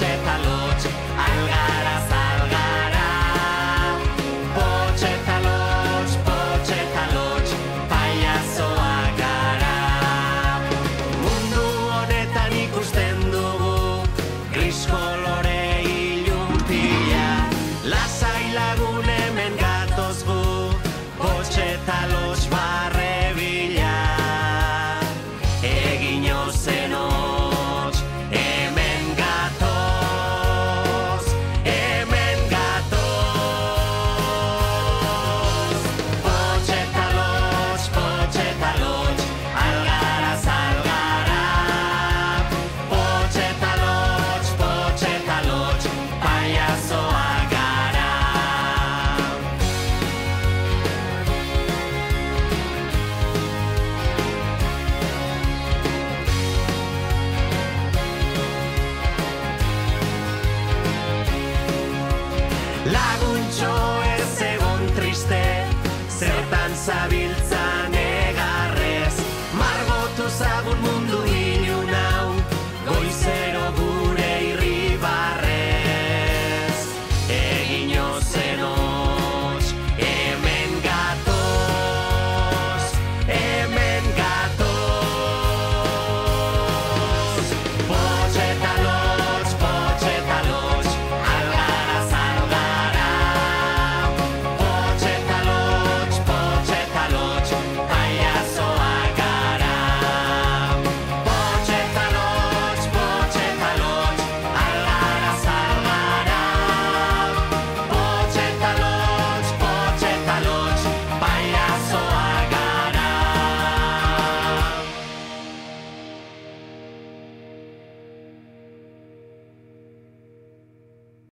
c'è taloccia é Laguntxo ez egon triste, zertan zabiltza.